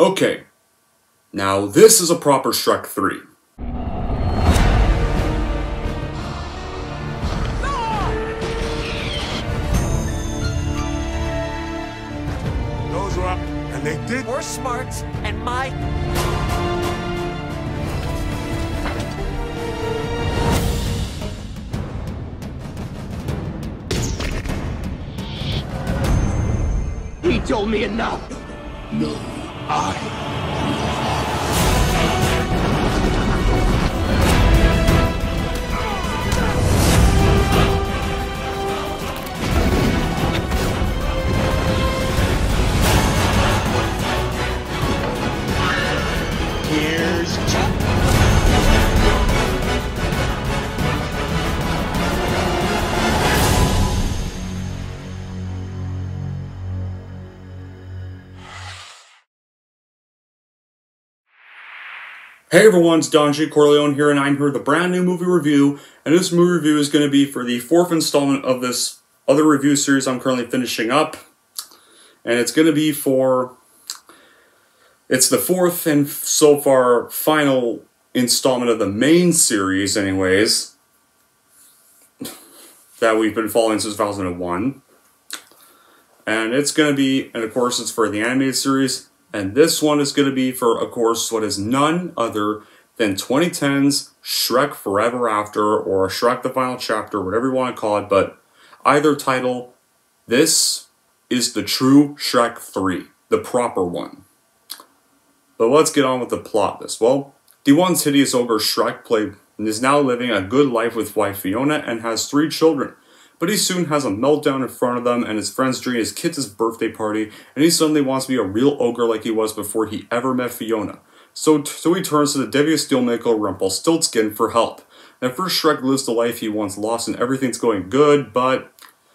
Okay, now this is a proper Shrek 3. Those were up, and they did. We're smart, and my He told me enough. No, I. Hey everyone, it's Don G. Corleone here, and I'm here with a brand new movie review. And this movie review is going to be for the fourth installment of this other review series I'm currently finishing up. And it's going to be for. It's the fourth and so far final installment of the main series, anyways, that we've been following since 2001. And it's going to be, and of course, it's for the animated series. And this one is going to be for, of course, what is none other than 2010's Shrek Forever After, or Shrek the Final Chapter, whatever you want to call it. But either title, this is the true Shrek 3, the proper one. But let's get on with the plot this. Well, the once hideous ogre Shrek played is now living a good life with wife Fiona and has three children. But he soon has a meltdown in front of them and his friends during his kid's birthday party, and he suddenly wants to be a real ogre like he was before he ever met Fiona. So, so he turns to the devious steelmaker Rumpelstiltskin for help. And at first Shrek lives the life he once lost and everything's going good, but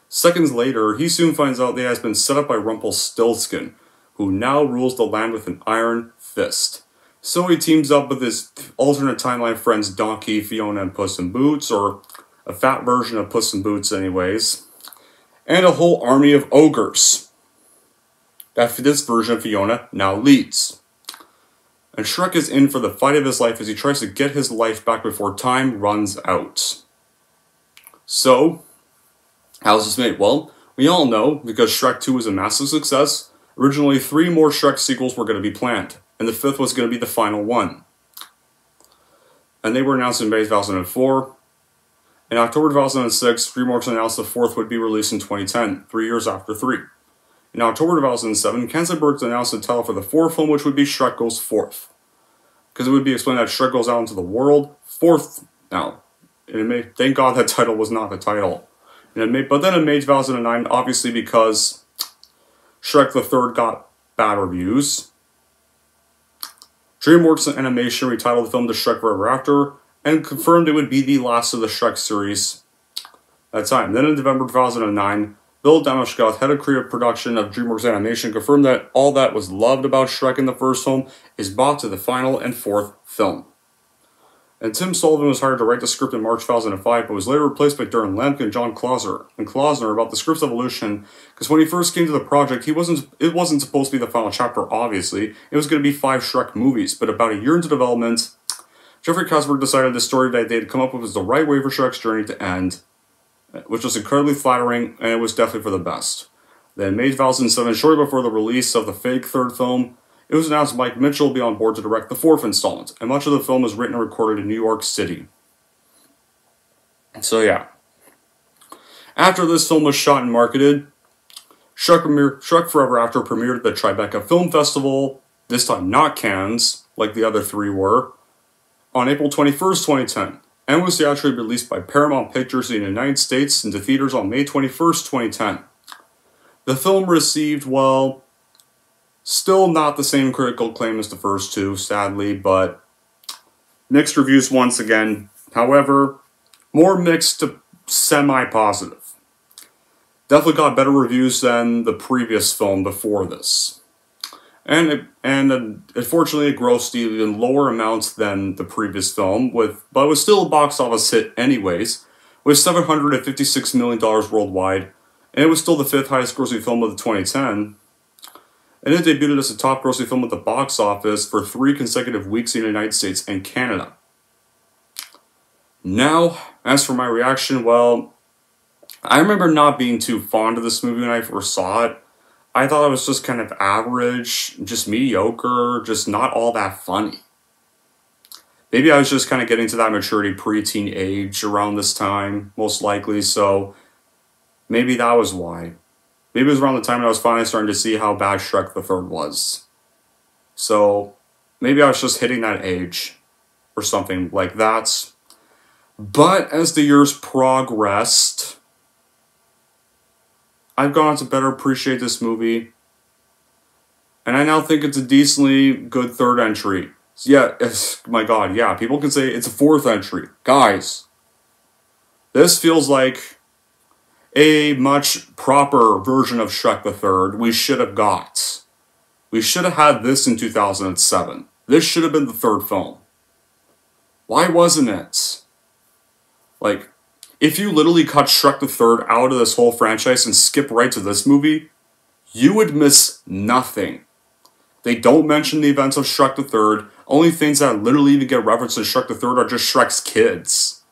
seconds later, he soon finds out that he has been set up by Rumpelstiltskin, who now rules the land with an iron fist. So he teams up with his alternate timeline friends Donkey, Fiona, and Puss in Boots, or a fat version of Puss in Boots, anyways, and a whole army of ogres that this version of Fiona now leads. And Shrek is in for the fight of his life as he tries to get his life back before time runs out. So, how's this made? Well, we all know because Shrek 2 was a massive success, originally three more Shrek sequels were going to be planned, and the fifth was going to be the final one. And they were announced in May 2004. In October 2006, DreamWorks announced the fourth would be released in 2010, three years after 3. In October 2007, Katzenberg announced the title for the fourth film, which would be Shrek Goes Fourth. Because it would be explained that Shrek goes out into the world, fourth now. And it may, thank God that title was not the title. And it made, but then in May 2009, obviously because Shrek the Third got bad reviews, DreamWorks Animation retitled the film to Shrek Forever After and confirmed it would be the last of the Shrek series at that time. Then in November 2009, Bill Damaschke, head of creative production of DreamWorks Animation, confirmed that all that was loved about Shrek in the first film is brought to the final and fourth film. And Tim Sullivan was hired to write the script in March 2005, but was later replaced by Darren Lemke and John Klausner. And Klausner about the script's evolution, because when he first came to the project, he wasn't it wasn't supposed to be the final chapter. Obviously, it was going to be five Shrek movies. But about a year into development, Jeffrey Katzenberg decided the story that they had come up with was the right way for Shrek's journey to end, uh, which was incredibly flattering, and it was definitely for the best. Then, May 2007, shortly before the release of the fake third film, it was announced Mike Mitchell will be on board to direct the fourth installment, and much of the film was written and recorded in New York City. So, yeah. After this film was shot and marketed, Shrek, Shrek Forever After premiered at the Tribeca Film Festival, this time not Cannes, like the other three were, on April 21st, 2010, and was theatrically released by Paramount Pictures in the United States into theaters on May 21st, 2010. The film received, well, still not the same critical acclaim as the first two, sadly, but mixed reviews once again. However, more mixed to semi positive. Definitely got better reviews than the previous film before this. And it, and uh, unfortunately, it grossed even lower amounts than the previous film, with but it was still a box office hit anyways, with seven hundred and fifty six million dollars worldwide, and it was still the fifth highest grossing film of the 2010. and it debuted as the top grossing film at the box office for three consecutive weeks in the United States and Canada. Now, as for my reaction, well, I remember not being too fond of this movie when I first saw it. I thought it was just kind of average, just mediocre, just not all that funny. Maybe I was just kind of getting to that maturity preteen age around this time, most likely, so maybe that was why. Maybe it was around the time I was finally starting to see how bad Shrek the Third was. So maybe I was just hitting that age or something like that. But as the years progressed, I've gone on to better appreciate this movie. And I now think it's a decently good third entry. Yeah, my god, yeah, people can say it's a fourth entry. Guys, this feels like a much proper version of Shrek the Third we should have got. We should have had this in 2007. This should have been the third film. Why wasn't it? Like, if you literally cut Shrek the Third out of this whole franchise and skip right to this movie, you would miss nothing. They don't mention the events of Shrek the Third. Only things that literally even get referenced in Shrek the Third are just Shrek's kids.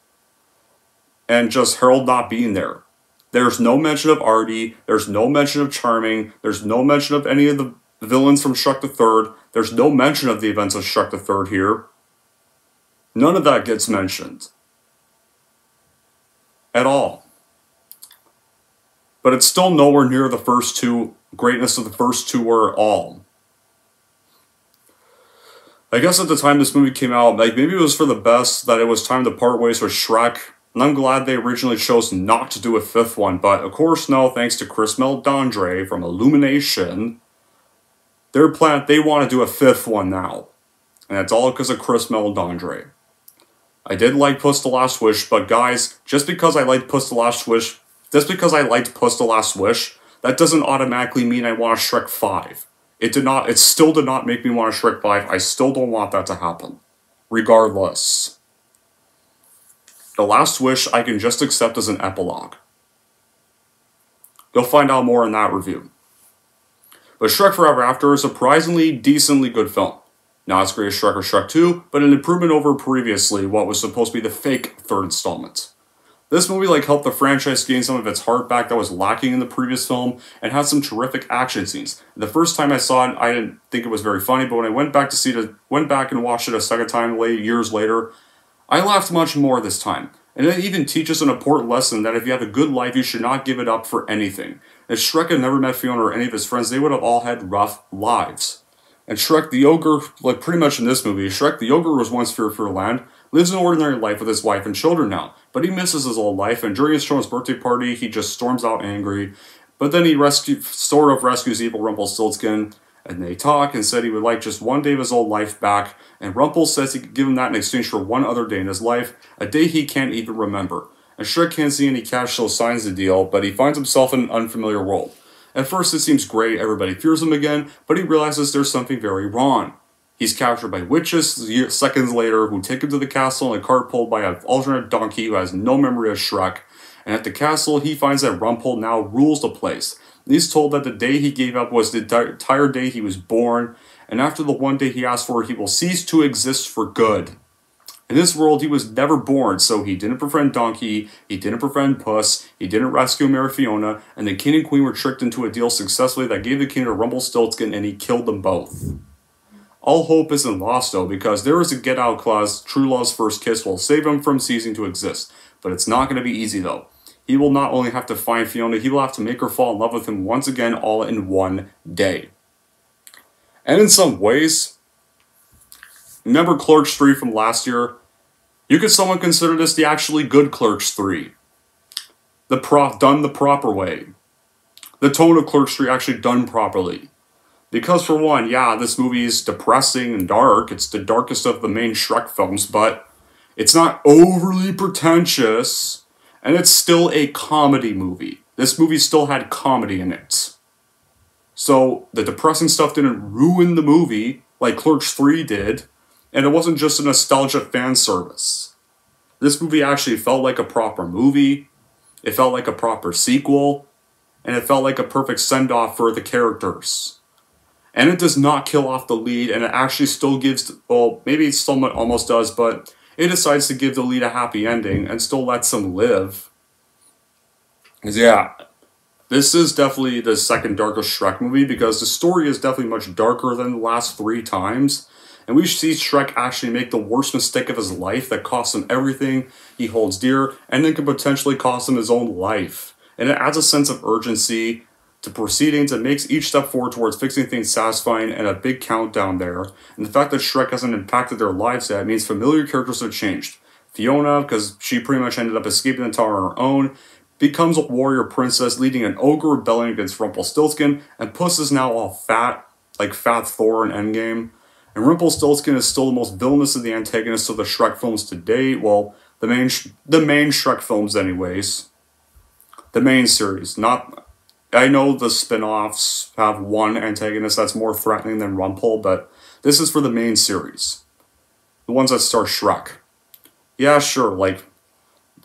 And just Harold not being there. There's no mention of Artie. There's no mention of Charming. There's no mention of any of the villains from Shrek the Third. There's no mention of the events of Shrek the Third here. None of that gets mentioned. At all. But it's still nowhere near the first two greatness of the first two were all. I guess at the time this movie came out, like maybe it was for the best that it was time to part ways with Shrek and I'm glad they originally chose not to do a fifth one, but of course now thanks to Chris Meledandri from Illumination, their plan they want to do a fifth one now. And that's all because of Chris Meledandri. I did like Puss the Last Wish, but guys, just because I liked Puss the Last Wish, just because I liked Puss the Last Wish, that doesn't automatically mean I want a Shrek 5. It did not, it still did not make me want a Shrek 5. I still don't want that to happen. Regardless. The Last Wish I can just accept as an epilogue. You'll find out more in that review. But Shrek Forever After is a surprisingly decently good film. Not as great as Shrek or Shrek 2, but an improvement over previously what was supposed to be the fake third installment. This movie like helped the franchise gain some of its heart back that was lacking in the previous film and had some terrific action scenes. The first time I saw it, I didn't think it was very funny, but when I went back to see it, went back and watched it a second time late years later, I laughed much more this time, and it even teaches an important lesson that if you have a good life, you should not give it up for anything. If Shrek had never met Fiona or any of his friends, they would have all had rough lives. And Shrek the Ogre, like pretty much in this movie, Shrek the Ogre was once Fear Fear Land, lives an ordinary life with his wife and children now, but he misses his old life, and during his children's birthday party, he just storms out angry. But then he rescue, sort of rescues evil Rumpelstiltskin, and they talk and said he would like just one day of his old life back, and Rumpel says he could give him that in exchange for one other day in his life, a day he can't even remember. And Shrek can't see any cash, so signs the deal, but he finds himself in an unfamiliar world. At first, it seems great, everybody fears him again, but he realizes there's something very wrong. He's captured by witches seconds later who take him to the castle in a cart pulled by an alternate donkey who has no memory of Shrek. And at the castle, he finds that Rumpel now rules the place. He's told that the day he gave up was the entire day he was born, and after the one day he asked for, he will cease to exist for good. In this world, he was never born, so he didn't befriend Donkey, he didn't befriend Puss, he didn't rescue Mary Fiona, and the king and queen were tricked into a deal successfully that gave the king to Rumpelstiltskin, and he killed them both. All hope isn't lost, though, because there is a get out clause true love's first kiss will save him from ceasing to exist. But it's not going to be easy, though he will not only have to find Fiona, he will have to make her fall in love with him once again, all in one day. And in some ways, remember Clerks 3 from last year? You could somewhat consider this the actually good Clerks 3. The prof done the proper way. The tone of Clerks 3 actually done properly. Because for one, yeah, this movie is depressing and dark. It's the darkest of the main Shrek films, but it's not overly pretentious and it's still a comedy movie. This movie still had comedy in it. So the depressing stuff didn't ruin the movie like Clerks 3 did, and it wasn't just a nostalgia fan service. This movie actually felt like a proper movie, it felt like a proper sequel, and it felt like a perfect send off for the characters. And it does not kill off the lead, and it actually still gives, well, maybe it somewhat almost does, but it decides to give the lead a happy ending and still lets him live. Because, yeah, this is definitely the second darkest Shrek movie because the story is definitely much darker than the last three times. And we see Shrek actually make the worst mistake of his life that costs him everything he holds dear and then can potentially cost him his own life. And it adds a sense of urgency to proceedings and makes each step forward towards fixing things satisfying and a big countdown there. And the fact that Shrek hasn't impacted their lives yet means familiar characters have changed. Fiona, because she pretty much ended up escaping the tower on her own, becomes a warrior princess leading an ogre rebellion against Rumpelstiltskin, and Puss is now all fat, like Fat Thor in Endgame. And Rumpelstiltskin is still the most villainous of the antagonists of the Shrek films to date. Well, the main the main Shrek films, anyways. The main series, not. I know the spin-offs have one antagonist that's more threatening than Rumpel, but this is for the main series. The ones that star Shrek. Yeah, sure, like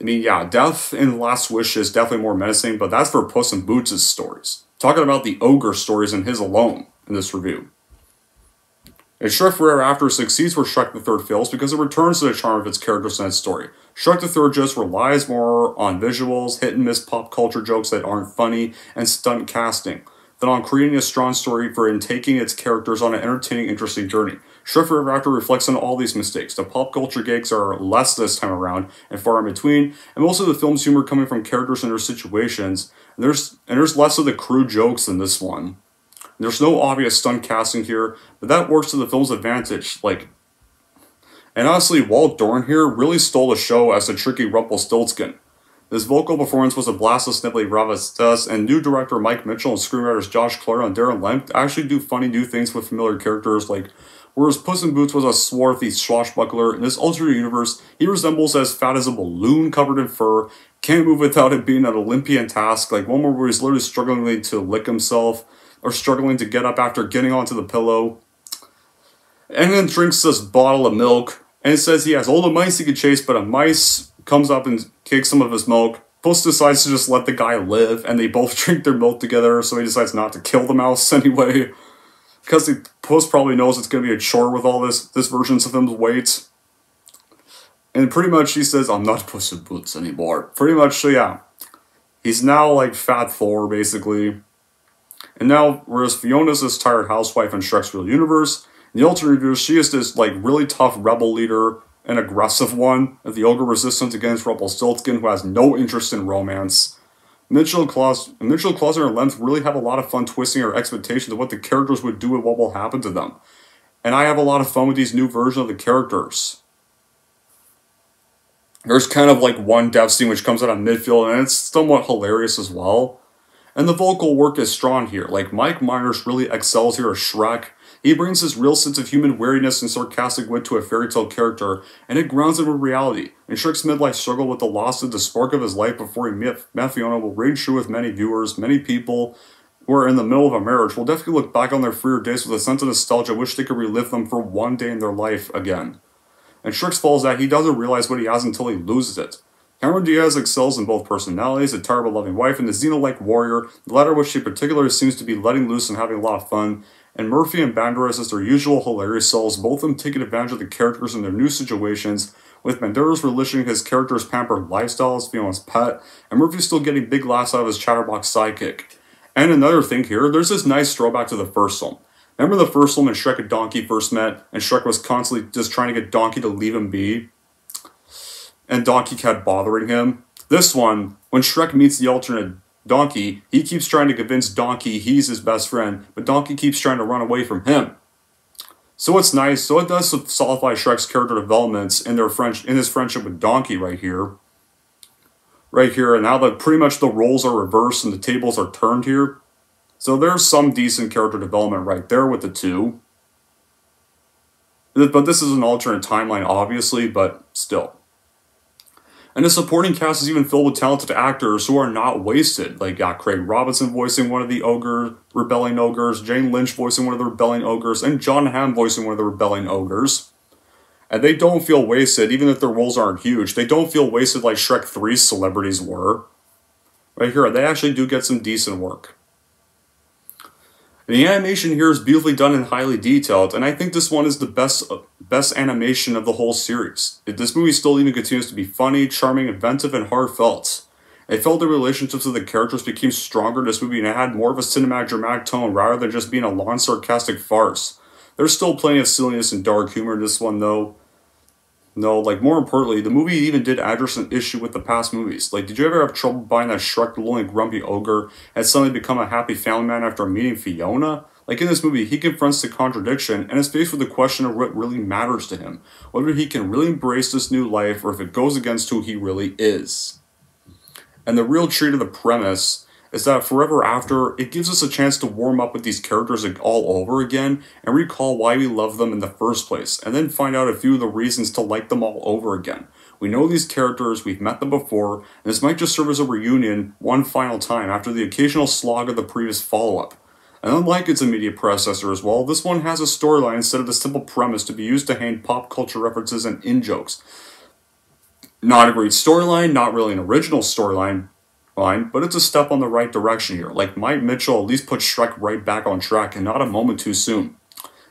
I mean, yeah, Death in Last Wish is definitely more menacing, but that's for Puss in Boots' stories. Talking about the ogre stories and his alone in this review. And Shrek Forever After succeeds where Shrek the Third fails because it returns to the charm of its characters and its story. Shrek the Third just relies more on visuals, hit and miss pop culture jokes that aren't funny, and stunt casting than on creating a strong story for and taking its characters on an entertaining, interesting journey. Shrek Forever After reflects on all these mistakes. The pop culture gags are less this time around and far in between, and most of the film's humor coming from characters and their situations. And there's and there's less of the crude jokes in this one. There's no obvious stunt casting here, but that works to the film's advantage. Like, and honestly, Walt Dohrn here really stole the show as the tricky Rumpelstiltskin. His vocal performance was a blast of snipply bravastas, and new director Mike Mitchell and screenwriters Josh Clark and Darren Lemke actually do funny new things with familiar characters like Whereas Puss in Boots was a swarthy swashbuckler, in this alternate universe, he resembles as fat as a balloon covered in fur, can't move without it being an Olympian task, like one where he's literally struggling to lick himself, or struggling to get up after getting onto the pillow. And then drinks this bottle of milk, and says he has all the mice he could chase, but a mice comes up and takes some of his milk. Puss decides to just let the guy live, and they both drink their milk together, so he decides not to kill the mouse anyway because the post probably knows it's going to be a chore with all this this versions of him's weight. And pretty much he says, I'm not Puss in Boots anymore. Pretty much, so yeah. He's now like Fat Thor, basically. And now, whereas Fiona's this tired housewife in Shrek's real universe, in the alternate universe, she is this like really tough rebel leader, an aggressive one, of the ogre resistance against Rumpelstiltskin who has no interest in romance. Mitchell Claus, Mitchell Klausner and Lemke really have a lot of fun twisting our expectations of what the characters would do and what will happen to them. And I have a lot of fun with these new versions of the characters. There's kind of like one death scene which comes out of midfield, and it's somewhat hilarious as well. And the vocal work is strong here. Like Mike Myers really excels here as Shrek. He brings his real sense of human weariness and sarcastic wit to a fairy tale character, and it grounds him in reality. And Shrek's midlife struggle with the loss of the spark of his life before he met, Fiona will ring true with many viewers, many people who are in the middle of a marriage will definitely look back on their freer days with a sense of nostalgia, wish they could relive them for one day in their life again. And Shrek's fault is that he doesn't realize what he has until he loses it. Cameron Diaz excels in both personalities, a terrible loving wife, and a Xena-like warrior, the latter which she particularly seems to be letting loose and having a lot of fun, and Murphy and Banderas as their usual hilarious selves, both of them taking advantage of the characters in their new situations, with Banderas relishing his character's pampered lifestyle as Fiona's pet, and Murphy still getting big laughs out of his chatterbox sidekick. And another thing here, there's this nice throwback to the first film. Remember the first film when Shrek and Donkey first met, and Shrek was constantly just trying to get Donkey to leave him be? And Donkey kept bothering him? This one, when Shrek meets the alternate Donkey, he keeps trying to convince Donkey he's his best friend, but Donkey keeps trying to run away from him. So it's nice. So it does solidify Shrek's character developments in their French in his friendship with Donkey right here. Right here, and now that pretty much the roles are reversed and the tables are turned here. So there's some decent character development right there with the two. But this is an alternate timeline, obviously, but still. And the supporting cast is even filled with talented actors who are not wasted. Like got Craig Robinson voicing one of the ogre rebelling ogres, Jane Lynch voicing one of the rebelling ogres, and Jon Hamm voicing one of the rebelling ogres. And they don't feel wasted, even if their roles aren't huge. They don't feel wasted like Shrek 3's celebrities were. Right here, they actually do get some decent work. The animation here is beautifully done and highly detailed, and I think this one is the best best animation of the whole series. This movie still even continues to be funny, charming, inventive, and heartfelt. I felt the relationships of the characters became stronger in this movie and it had more of a cinematic dramatic tone rather than just being a long sarcastic farce. There's still plenty of silliness and dark humor in this one though. No, like more importantly, the movie even did address an issue with the past movies. Like, did you ever have trouble buying that Shrek lonely grumpy ogre had suddenly become a happy family man after meeting Fiona? Like in this movie, he confronts the contradiction and is faced with the question of what really matters to him, whether he can really embrace this new life or if it goes against who he really is. And the real treat of the premise is that forever after, it gives us a chance to warm up with these characters all over again and recall why we love them in the first place, and then find out a few of the reasons to like them all over again. We know these characters, we've met them before, and this might just serve as a reunion one final time after the occasional slog of the previous follow up. And unlike its immediate predecessor as well, this one has a storyline instead of the simple premise to be used to hang pop culture references and in jokes. Not a great storyline, not really an original storyline, line, but it's a step on the right direction here. Like Mike Mitchell at least put Shrek right back on track and not a moment too soon.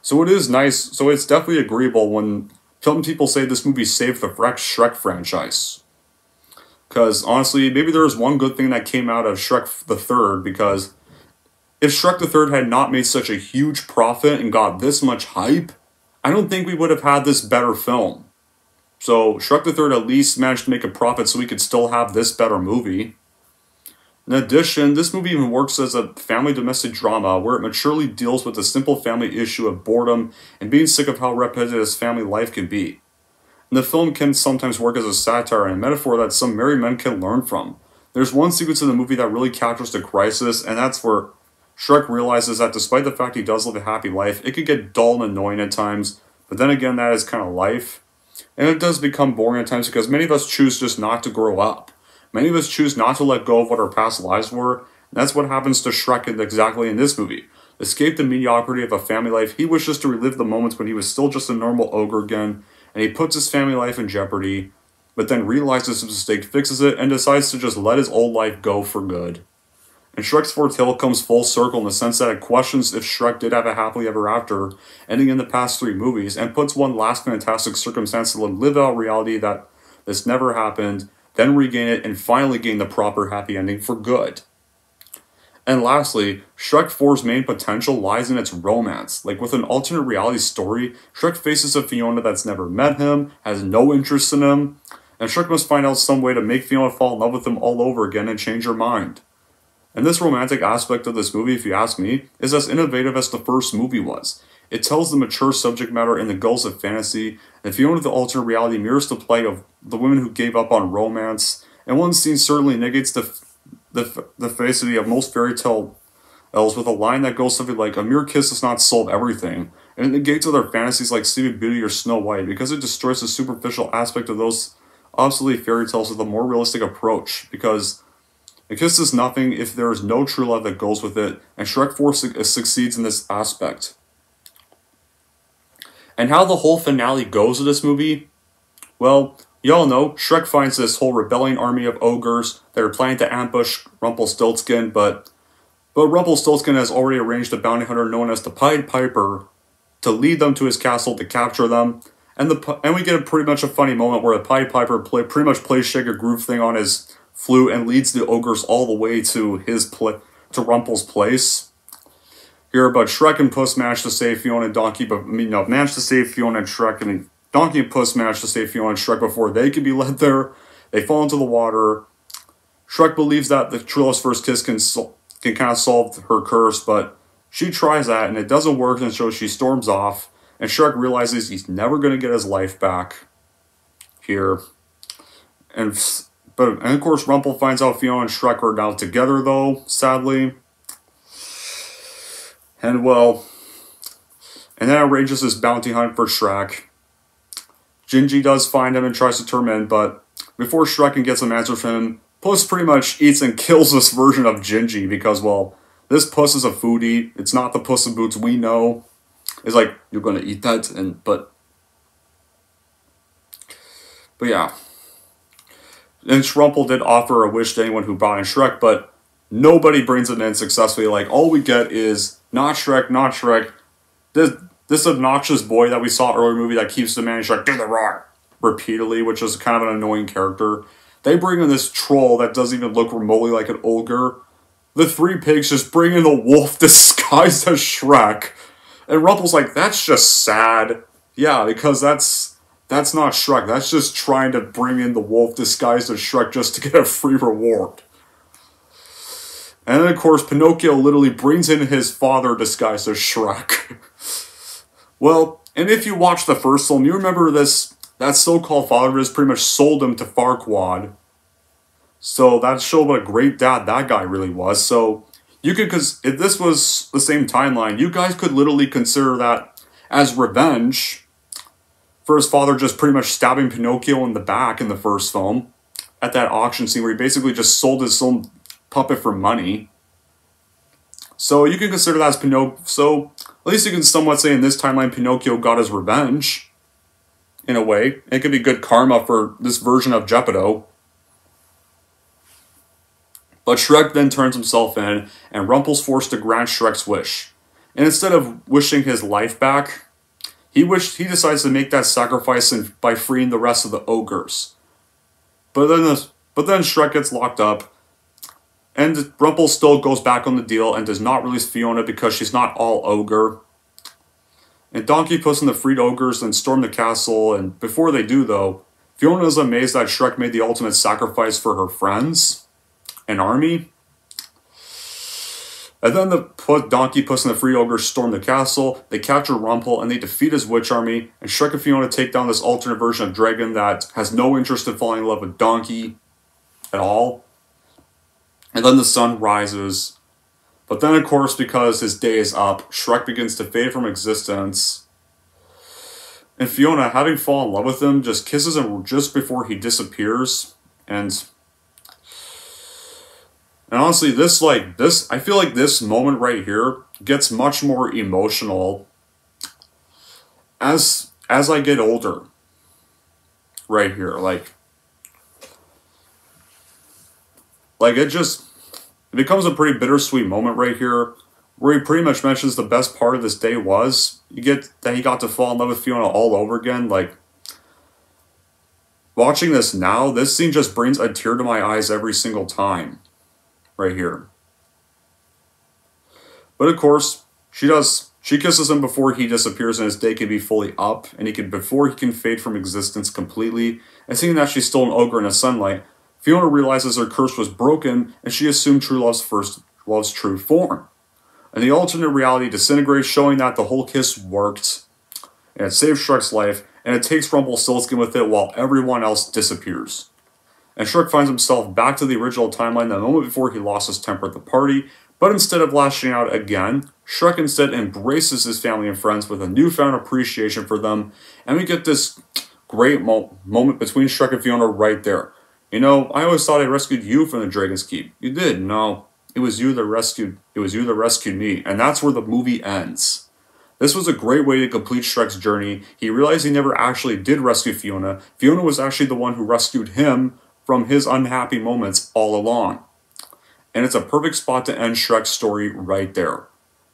So it is nice, so it's definitely agreeable when some people say this movie saved the Shrek franchise. Because honestly, maybe there is one good thing that came out of Shrek the Third, because if Shrek the Third had not made such a huge profit and got this much hype, I don't think we would have had this better film. So Shrek the Third at least managed to make a profit so we could still have this better movie. In addition, this movie even works as a family domestic drama where it maturely deals with the simple family issue of boredom and being sick of how repetitive family life can be. And the film can sometimes work as a satire and a metaphor that some married men can learn from. There's one sequence in the movie that really captures the crisis, and that's where Shrek realizes that despite the fact he does live a happy life, it could get dull and annoying at times, but then again, that is kind of life. And it does become boring at times because many of us choose just not to grow up. Many of us choose not to let go of what our past lives were, and that's what happens to Shrek exactly in this movie. Escape the mediocrity of a family life, he wishes to relive the moments when he was still just a normal ogre again, and he puts his family life in jeopardy, but then realizes his mistake, fixes it, and decides to just let his old life go for good. And Shrek's fourth tale comes full circle in the sense that it questions if Shrek did have a happily ever after, ending in the past three movies, and puts one last fantastic circumstance to live out reality that this never happened, then regain it, and finally gain the proper happy ending for good. And lastly, Shrek 4's main potential lies in its romance. Like with an alternate reality story, Shrek faces a Fiona that's never met him, has no interest in him, and Shrek must find out some way to make Fiona fall in love with him all over again and change her mind. And this romantic aspect of this movie, if you ask me, is as innovative as the first movie was. It tells the mature subject matter in the goals of fantasy, and Fiona the alternate reality mirrors the plight of the women who gave up on romance, and one scene certainly negates the, the, the facility of most fairy tale elves with a line that goes something like, A mere kiss does not solve everything, and it negates other fantasies like Sleeping Beauty or Snow White because it destroys the superficial aspect of those obsolete fairy tales with a more realistic approach, because a kiss is nothing if there is no true love that goes with it, and Shrek 4 su- succeeds in this aspect. And how the whole finale goes of this movie? Well, y'all know Shrek finds this whole rebelling army of ogres that are planning to ambush Rumpelstiltskin, but but Rumpelstiltskin has already arranged a bounty hunter known as the Pied Piper to lead them to his castle to capture them. And the and we get a pretty much a funny moment where the Pied Piper play, pretty much plays Shake a Groove thing on his flute and leads the ogres all the way to his pla- to Rumpel's place here, but Shrek and Puss match to save Fiona and Donkey, but I mean, manage to save Fiona and Shrek, and Donkey and Puss manage to save Fiona and Shrek before they can be led there. They fall into the water. Shrek believes that the Trilla's first kiss can can kind of solve her curse, but she tries that and it doesn't work, and so she storms off. And Shrek realizes he's never going to get his life back here. And but and of course Rumple finds out Fiona and Shrek are now together though, sadly. And well, and then arranges this bounty hunt for Shrek. Gingy does find him and tries to turn him in, but before Shrek can get some answers from him, Puss pretty much eats and kills this version of Gingy because, well, this Puss is a foodie. It's not the Puss in Boots we know. It's like, you're gonna eat that, and, but, but yeah. And Schrumple did offer a wish to anyone who brought in Shrek, but nobody brings it in successfully. Like, all we get is not Shrek, not Shrek. This this obnoxious boy that we saw earlier in the movie that keeps demanding Shrek, do the roar repeatedly, which is kind of an annoying character. They bring in this troll that doesn't even look remotely like an ogre. The three pigs just bring in the wolf disguised as Shrek. And Rumple's like, that's just sad. Yeah, because that's that's not Shrek. That's just trying to bring in the wolf disguised as Shrek just to get a free reward. And then, of course, Pinocchio literally brings in his father disguised as Shrek. well, and if you watch the first film, you remember this that so-called father his pretty much sold him to Farquaad. So that showed what a great dad that guy really was. So you could, because if this was the same timeline, you guys could literally consider that as revenge for his father just pretty much stabbing Pinocchio in the back in the first film at that auction scene where he basically just sold his own puppet for money. So you can consider that as Pinocchio. So at least you can somewhat say in this timeline, Pinocchio got his revenge. In a way, it could be good karma for this version of Geppetto. But Shrek then turns himself in, and Rumple's forced to grant Shrek's wish. And instead of wishing his life back, he wished he decides to make that sacrifice by freeing the rest of the ogres. But then, the, but then Shrek gets locked up, and Rumple still goes back on the deal and does not release Fiona because she's not all ogre. And Donkey Puss and the freed ogres then storm the castle, and before they do though, Fiona is amazed that Shrek made the ultimate sacrifice for her friends an army. And then the put Donkey Puss and the Free Ogres storm the castle. They capture Rumple and they defeat his witch army. And Shrek and Fiona take down this alternate version of Dragon that has no interest in falling in love with Donkey at all. And then the sun rises. But then, of course, because his day is up, Shrek begins to fade from existence. And Fiona, having fallen in love with him, just kisses him just before he disappears. And and honestly, this like this I feel like this moment right here gets much more emotional as as I get older. Right here, like like it just it becomes a pretty bittersweet moment right here where he pretty much mentions the best part of this day was you get that he got to fall in love with Fiona all over again like watching this now this scene just brings a tear to my eyes every single time right here. But of course, she does. She kisses him before he disappears and his day can be fully up, and he can before he can fade from existence completely. And seeing that she's still an ogre in the sunlight, Fiona realizes her curse was broken, and she assumed true love's first love's true form. And the alternate reality disintegrates, showing that the whole kiss worked, and it saves Shrek's life, and it takes Rumpelstiltskin with it while everyone else disappears and Shrek finds himself back to the original timeline the moment before he lost his temper at the party, but instead of lashing out again, Shrek instead embraces his family and friends with a newfound appreciation for them, and we get this great mo- moment between Shrek and Fiona right there. You know, I always thought I rescued you from the Dragon's Keep. You did, no. It was you that rescued it was you that rescued me, and that's where the movie ends. This was a great way to complete Shrek's journey. He realized he never actually did rescue Fiona. Fiona was actually the one who rescued him from his unhappy moments all along. And it's a perfect spot to end Shrek's story right there.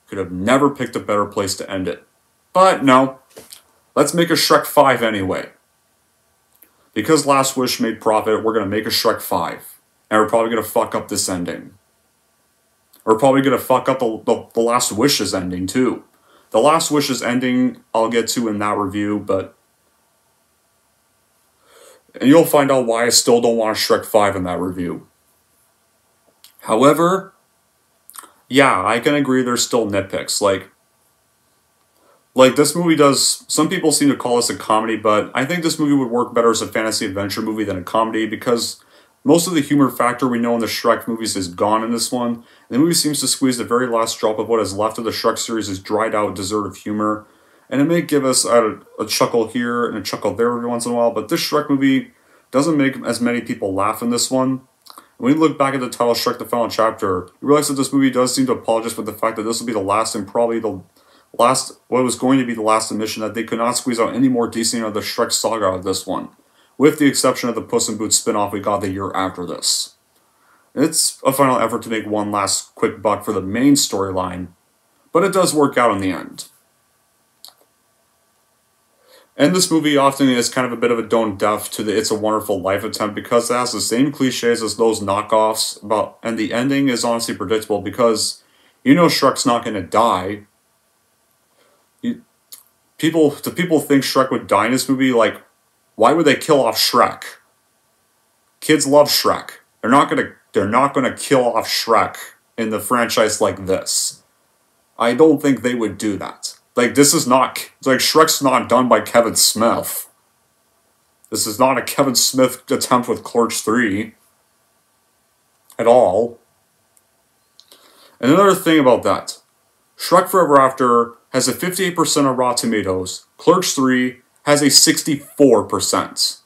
Could have never picked a better place to end it. But no, let's make a Shrek 5 anyway. Because Last Wish made profit, we're going to make a Shrek 5. And we're probably going to fuck up this ending. We're probably going to fuck up the, the, the Last Wishes ending too. The Last Wishes ending I'll get to in that review, but and you'll find out why I still don't want Shrek 5 in that review. However, yeah, I can agree there's still nitpicks. Like, like this movie does, some people seem to call this a comedy, but I think this movie would work better as a fantasy adventure movie than a comedy because most of the humor factor we know in the Shrek movies is gone in this one. The movie seems to squeeze the very last drop of what is left of the Shrek series' is dried out dessert of humor and it may give us a, a, chuckle here and a chuckle there every once in a while, but this Shrek movie doesn't make as many people laugh in this one. When you look back at the title Shrek the Final Chapter, you realize that this movie does seem to apologize for the fact that this will be the last and probably the last, what was going to be the last admission that they could not squeeze out any more decent of the Shrek saga of this one, with the exception of the Puss in Boots spin-off we got the year after this. It's a final effort to make one last quick buck for the main storyline, but it does work out in the end. And this movie often is kind of a bit of a don't deaf to the It's a Wonderful Life attempt because it has the same cliches as those knockoffs but and the ending is honestly predictable because you know Shrek's not gonna die. People do people think Shrek would die in this movie? Like, why would they kill off Shrek? Kids love Shrek. They're not gonna they're not gonna kill off Shrek in the franchise like this. I don't think they would do that. Like this is not like Shrek's not done by Kevin Smith. This is not a Kevin Smith attempt with Clerks 3 at all. And another thing about that, Shrek Forever After has a 58% of raw tomatoes. Clerks 3 has a 64%.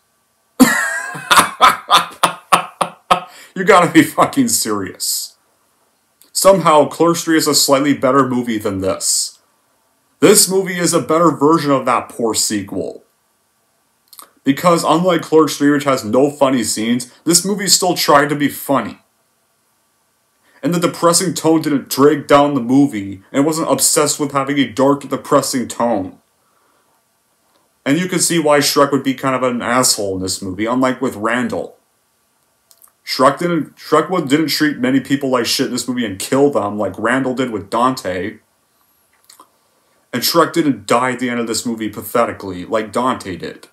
you gotta be fucking serious. Somehow, Clerks 3 is a slightly better movie than this. This movie is a better version of that poor sequel. Because unlike Clerks 3, which has no funny scenes, this movie still tried to be funny. And the depressing tone didn't drag down the movie, and wasn't obsessed with having a dark, depressing tone. And you can see why Shrek would be kind of an asshole in this movie, unlike with Randall. Shrek didn't Shrek didn't treat many people like shit in this movie and kill them like Randall did with Dante. And Shrek didn't die at the end of this movie pathetically, like Dante did.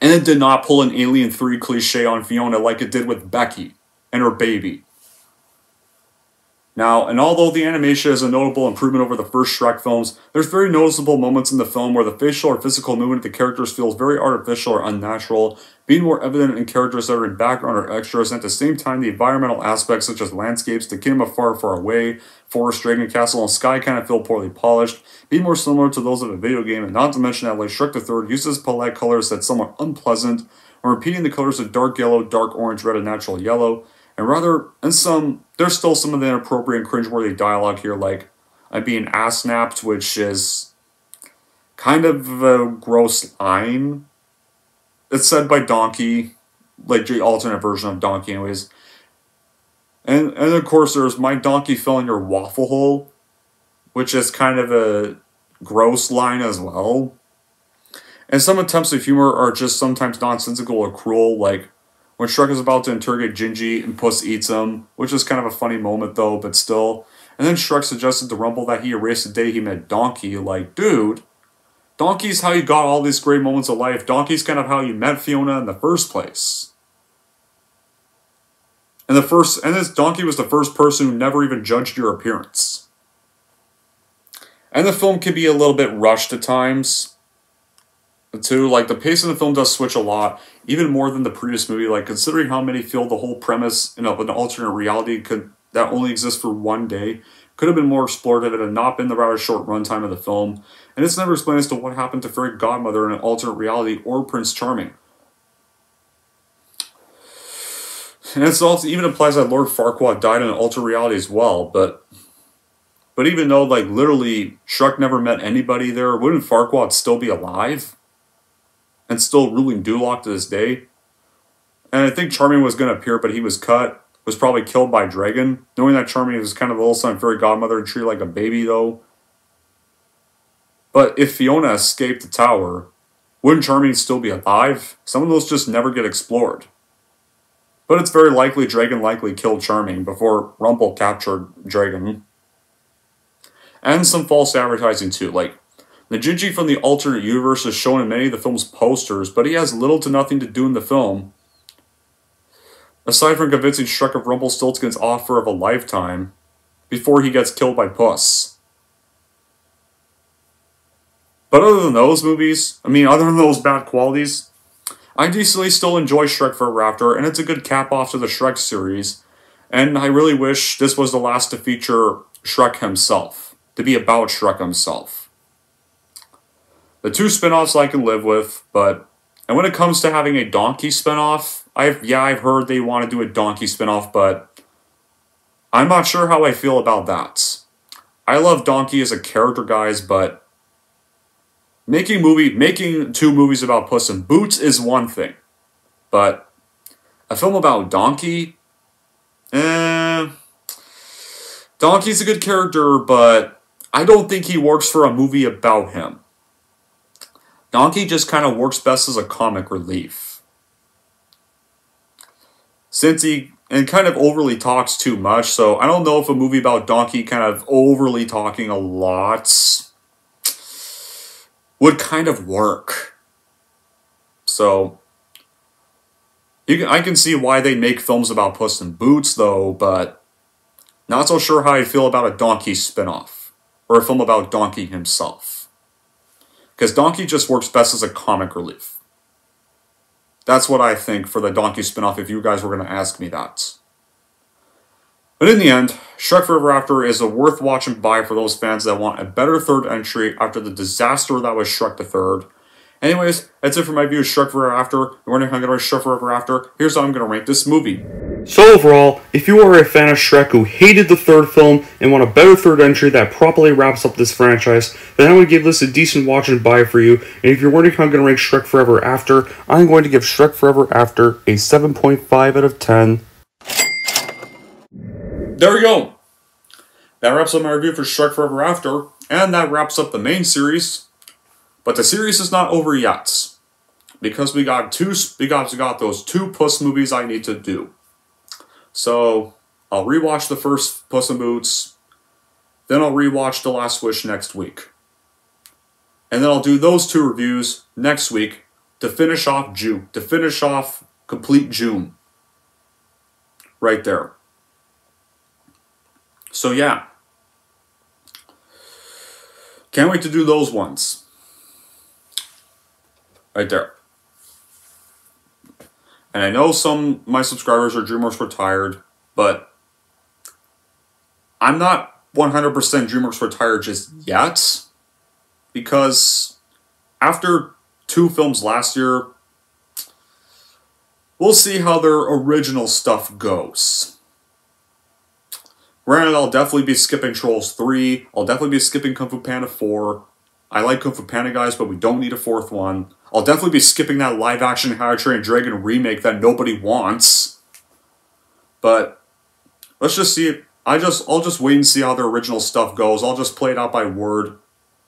And it did not pull an Alien 3 cliche on Fiona like it did with Becky and her baby. Now, and although the animation is a notable improvement over the first Shrek films, there's very noticeable moments in the film where the facial or physical movement of the characters feels very artificial or unnatural, being more evident in characters that are in background or extras, and at the same time the environmental aspects such as landscapes, the kingdom of far, far away, forest, dragon castle, and sky kind of feel poorly polished, being more similar to those of a video game, and not to mention that like Shrek III uses palette colors that's somewhat unpleasant, when repeating the colors of dark yellow, dark orange, red, and natural yellow, and rather, in some, there's still some of the inappropriate and cringeworthy dialogue here, like I'm being ass snapped, which is kind of a gross line. It's said by Donkey, like the alternate version of Donkey, anyways. And and of course, there's my donkey fell in your waffle hole, which is kind of a gross line as well. And some attempts of humor are just sometimes nonsensical or cruel, like when Shrek is about to interrogate Gingy and Puss eats him, which is kind of a funny moment though, but still. And then Shrek suggested to Rumple that he erased the day he met Donkey. Like, dude, Donkey's how you got all these great moments of life. Donkey's kind of how you met Fiona in the first place. And the first, and this Donkey was the first person who never even judged your appearance. And the film can be a little bit rushed at times. Too, like the pace of the film does switch a lot, even more than the previous movie. Like considering how many feel the whole premise in an alternate reality could that only exists for one day could have been more explorative. It had not been the rather short runtime of the film, and it's never explained as to what happened to Fairy Godmother in an alternate reality or Prince Charming. And it's also even implies that Lord Farquaad died in an alternate reality as well, but but even though like literally Shrek never met anybody there, wouldn't Farquaad still be alive? And still ruling Duloc to this day? And I think Charming was gonna appear, but he was cut, was probably killed by Dragon. Knowing that Charming is kind of a little son fairy godmother and treated like a baby though. But if Fiona escaped the tower, wouldn't Charming still be alive? Some of those just never get explored. But it's very likely Dragon likely killed Charming before Rumple captured Dragon. And some false advertising too, like Gingy from the alternate universe is shown in many of the film's posters, but he has little to nothing to do in the film. Aside from convincing Shrek of Rumpelstiltskin's offer of a lifetime, before he gets killed by Puss. But other than those movies, I mean, other than those bad qualities, I decently still enjoy Shrek Forever After, and it's a good cap off to the Shrek series. And I really wish this was the last to feature Shrek himself, to be about Shrek himself. The two spin-offs I can live with, but and when it comes to having a donkey spin-off, I've yeah, I've heard they want to do a donkey spin-off, but I'm not sure how I feel about that. I love Donkey as a character, guys, but making movie making two movies about Puss in Boots is one thing, but a film about Donkey, eh, Donkey's a good character, but I don't think he works for a movie about him. Donkey just kind of works best as a comic relief. Since he and kind of overly talks too much, so I don't know if a movie about Donkey kind of overly talking a lot would kind of work. So can, I can see why they make films about Puss in Boots though, but not so sure how I feel about a Donkey spin-off or a film about Donkey himself. Because Donkey just works best as a comic relief. That's what I think for the Donkey spin-off if you guys were going to ask me that. But in the end, Shrek Forever After is a worth watching buy for those fans that want a better third entry after the disaster that was Shrek the Third. Anyways, that's it for my view of Shrek Forever After. I'm going to Shrek Forever After? Here's how I'm going to rank this movie. So overall, if you are a fan of Shrek who hated the third film and want a better third entry that properly wraps up this franchise, then I would give this a decent watch and buy for you. And if you're wondering how I'm going to rank Shrek Forever After, I'm going to give Shrek Forever After a 7.5 out of 10. There we go. That wraps up my review for Shrek Forever After, and that wraps up the main series. But the series is not over yet. Because we got two because we got those two Puss movies I need to do. So I'll rewatch the first Puss in Boots, then I'll rewatch The Last Wish next week. And then I'll do those two reviews next week to finish off June, to finish off complete June. Right there. So yeah. Can't wait to do those ones. Right there. And I know some my subscribers are DreamWorks retired, but I'm not 100% DreamWorks retired just yet because after two films last year, we'll see how their original stuff goes. Granted, I'll definitely be skipping Trolls 3, I'll definitely be skipping Kung Fu Panda 4. I like Panda guys, but we don't need a fourth one. I'll definitely be skipping that live action How to Train Dragon remake that nobody wants. But let's just see. I just I'll just wait and see how the original stuff goes. I'll just play it out by word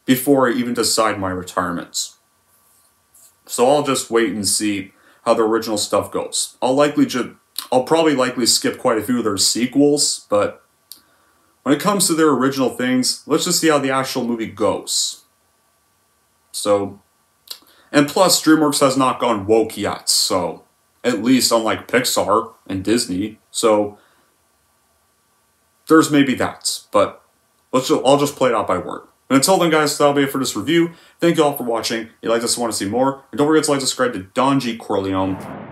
before I even decide my retirements. So I'll just wait and see how the original stuff goes. I'll likely just I'll probably likely skip quite a few of their sequels, but when it comes to their original things, let's just see how the actual movie goes. So and plus, DreamWorks has not gone woke yet, so at least unlike Pixar and Disney. So there's maybe that, but let's just, I'll just play it out by word. And until then, guys, that'll be it for this review. Thank you all for watching. If you like this and want to see more, and don't forget to like, subscribe to Don G. Corleone.